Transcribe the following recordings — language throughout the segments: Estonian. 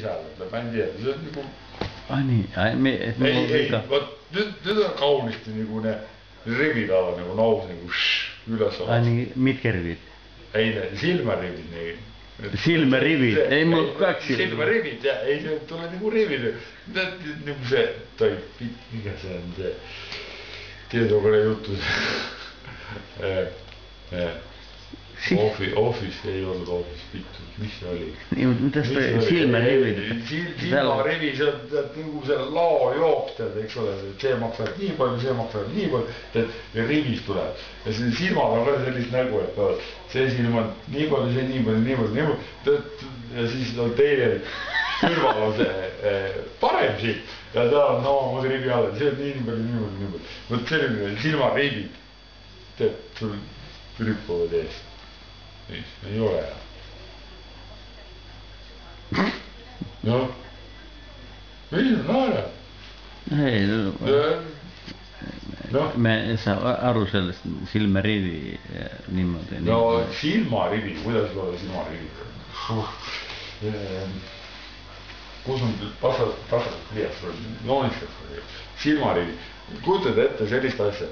sisaldab, tuleb bändi ette, see on nagu ah nii, me, ei, ei, vot nüüd, nüüd on kaunisti nagu ne rivid alla nagu noos nagu šš, üles ah nii, mitkervid, ei need silmarivid nii. Silmarivid. Ei, mul kaks silma. silmarivid ja ei, see tuleb nagu rivid, nagu see toib, mikä see on see tietokone juttu see. Office, Office ei olnud vittu, mis see oli? mida see silmarivid, silmarivi, see on tead nagu see laojook tead, eks ole, see maksab nii palju, see maksab nii palju, tead rivis tuleb. Ja see silmal on ka sellist nägu, et vaat see silm on nii palju, see nii palju, nii palju, nii palju, tead ja siis on teine kõrval on see eh, parem silt. Ja ta on samamoodi rivi all, see on nii, palju, nii palju, nii palju, vot selline silmarivid, tead sul rüppavad ees, ei ole. Hea noh, mis sa naerad? ei no noh, me ei saa aru sellest silmarivi eh, niimoodi. no silmarivi, kuidas ei ole silmarivi? kus on pasas, pasas pliiats või silmarivi, kujutad ette sellist asja,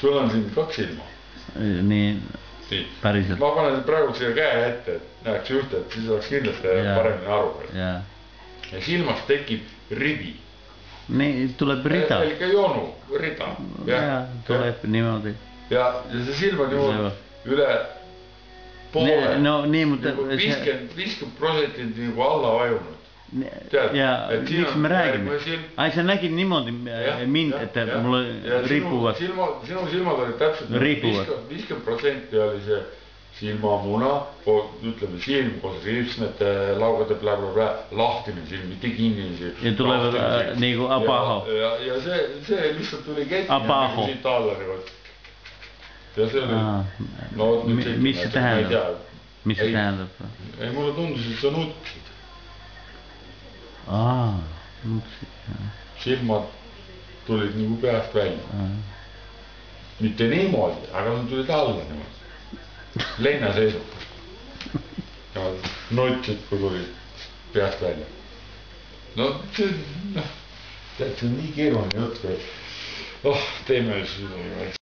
sul on siin kaks silma, nii päriselt ma panen praegu siia käe ette, et näeks ühte, et siis oleks kindlasti Jaa. paremini aru. ja ja silmast tekib rivi. nii tuleb rida ikka joonu, rida. ja tuleb niimoodi. ja, ja see silm on ju üle poole. no niimoodi nagu viiskümmend, viiskümmend protsenti nagu alla vajunud. Tead, ja et siin on me silm., ai sa nägid niimoodi eh, mind, et mul ripuvad, silma, sinu silmad olid täpselt Ripuvad. viiskümmend protsenti oli see silmamuna, ütleme silm koos ripsmete, laugade blablabla, lahtine silm, mitte kinnine silm. Ja tulevad, äh, nagu abajo. ja, ja see, see lihtsalt tuli Abajo. nagu siit alla niimoodi. ja see oli no vot mis see tähendab? mis see tähendab? ei, mulle tundus, et sa nutsid, aa, silmad tulid nagu peast välja. mitte niimoodi, aga nad tulid alla niimoodi, leina seisukast. ja nutsid, kui tulid peast välja. no see, noh, tead, see on nii keeruline jutt, et oh, teeme siis